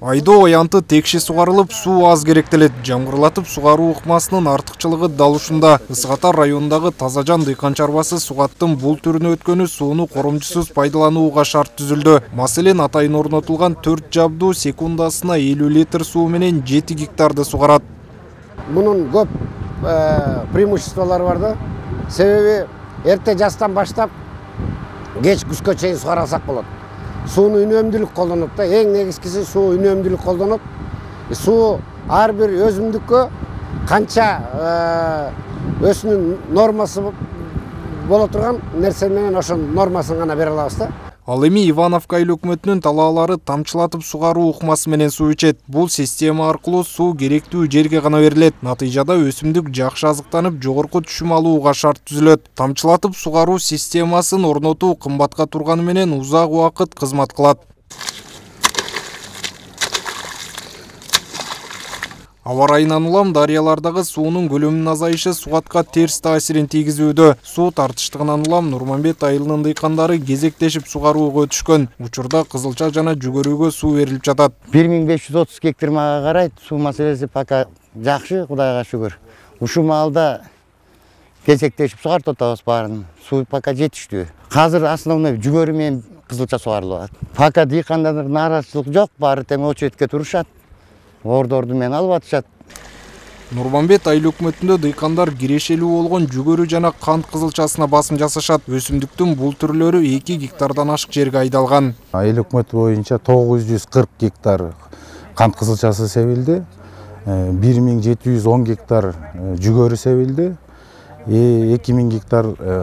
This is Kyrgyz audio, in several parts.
айдоо аянты текши сугарылып суу аз керектелет. Жамгырлатып сугаруу ыкмасынын артыкчылыгы дал ушунда. Ысык ата районундагы таза жан дыйкан чарбасы сугаттын бул түрүнө өткөнү сууну коромчусуз пайдаланууга шарт түзүлдү. Маселен атайын орнотулган төрт жабдуу секундасына элүү литр суу менен жети гектарды сугарат. Мунун көп э, преимуществолору бар да. Себеби эрте жастан баштап кеч күзгө чейин сугара алсак болот суны үнемділік қолданып да ең негізгісі су үнемділік қолданып, су әрбір өзімдікке қанша өсінің нормасы бола тұрған нәрсеменен ошонун нормасын ғана бере алабыз да ал эми ивановка айыл өкмөтүнүн талаалары тамчылатып сугаруу ыкмасы менен суу ичет. Бул система аркылуу суу керектүү жерге гана берилет. Натыйжада өсүмдүк жакшы азыктанып жогорку түшүм алууга шарт түзүлөт. Тамчылатып сугаруу системасын орнотуу кымбатка турганы менен узак убакыт кызмат кылат аба ырайынан улам дарыялардагы суунун көлөмүнүн азайышы сугатка терс таасирин тийгизүүдө. Суу тартыштыгынан улам нурманбет айылынын дыйкандары кезектешип сугарууга өтүшкөн. Учурда кызылча жана жүгөрүгө суу берилип жатат. Бир миң беш жүз отуз гектар мага карайт. Суу маселеси пока жакшы кудайга шүгүр. Ушул маалда кезектешип сугартып атабыз баарын. Суу пока жетиштүү. Азыр основной жүгөрү менен кызылча сугарылып атат. Пока дыйкандардын нааразычылык жок баары тең очередке турушат ордорду менен алып атышат. Нурманбет айыл өкмөтүндө дыйкандар кирешелүү болгон жүгөрү жана кант кызылчасына басым жасашат. Өсүмдүктүн бул түрлөрү эки гектардан ашык жерге айдалган. Айыл өкмөтү боюнча тогуз жүз кырк гектар кант кызылчасы себилди э, бир миң жети жүз он гектар э, жүгөрү себилди эки миң гектар э,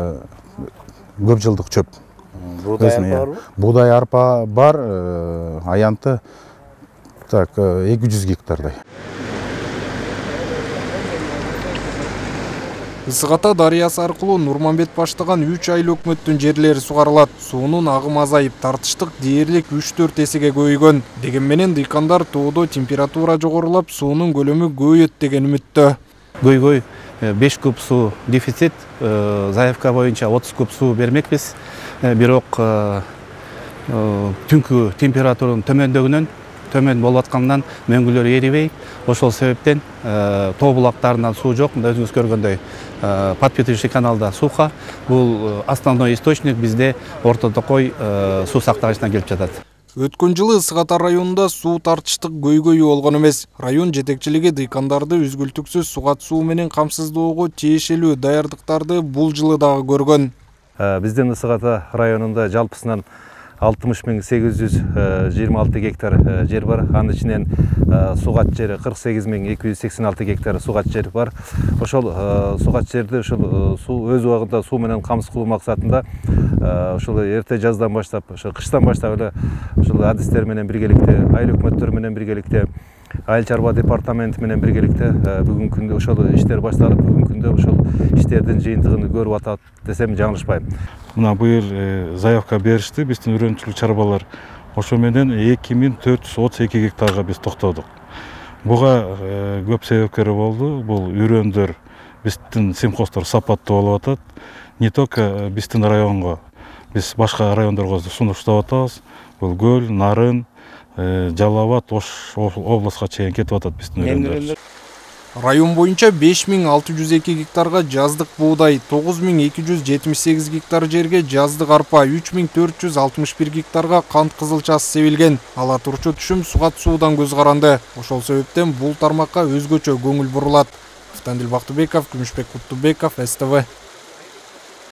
көп жылдык чөп. Буудай арпа барбы буудай арпа бар аянты так эки жүз гектардай. Ысык ата дарыясы аркылуу нурманбет баштаган үч айыл өкмөттүн жерлери сугарылат. Суунун агымы азайып тартыштык дээрлик үч төрт эсеге көбөйгөн дегени менен дыйкандар тоодо температура жогорулап суунун көлөмү көбөйөт деген үмүттө. Көйгөй э, беш куб суу дефицит э, заявка боюнча отуз куб суу бермекпиз. Э, бирок түнкү температуранын төмөндөгүнөн төмөн болуп атканынан мөңгүлөр эрибей ошол себептен э, тоо булактарынан суу жок мына өзүңүз көргөндөй э, подпитывающий каналда сухо. Бул э, основной источник бизде орто токой суу сактагычынан келип жатат өткөн жылы ысык ата районунда суу тартыштык көйгөйү болгон эмес район жетекчилиги дыйкандарды үзгүлтүксүз сугат суу менен камсыздоого тиешелүү даярдыктарды бул жылы дагы көргөн биздин ысык ата районунда жалпысынан алтымыш миң сегиз жүз жыйырма алты гектар жер бар. Анын ичинен сугат жери кырк сегиз миң эки жүз сексен алты гектар сугат жер бар. Ошол сугат жерди ушул суу өз убагында суу менен камсыз кылуу максатында ушул эрте жаздан баштап ошо кыштан баштап эле ушул адистер менен биргеликте айыл өкмөттөр менен биргеликте айыл чарба департаменти менен биргеликте бүгүнкү күндө ошол иштер башталып бүгүнкү күндө ушул иштердин жыйынтыгын көрүп атат десем жаңылышпайм мына быйыл заявка беришти биздин үрөнчүлүк чарбалар ошо менен эки миң төрт жүз отуз эки гектарга биз токтодук буга көп себепкер болду бул үрөндөр биздин симхоздор сапаттуу болуп атат не только биздин районго биз башка райондорго сунуштап атабыз бул көл нарын жалал абад ош областка чейин кетип атат биздин үрөндөр район боюнча беш миң алты жүз эки гектарга жаздык буудай тогуз миң эки жүз жетимиш сегиз гектар жерге жаздык арпа үч миң төрт жүз алтымыш бир гектарга кант кызылчасы себилген. Ала турчу түшүм сугат суудан көз каранды. Ошол себептен бул тармакка өзгөчө көңүл бурулат. Автандил бактыбеков күмүшбек куттубеков ств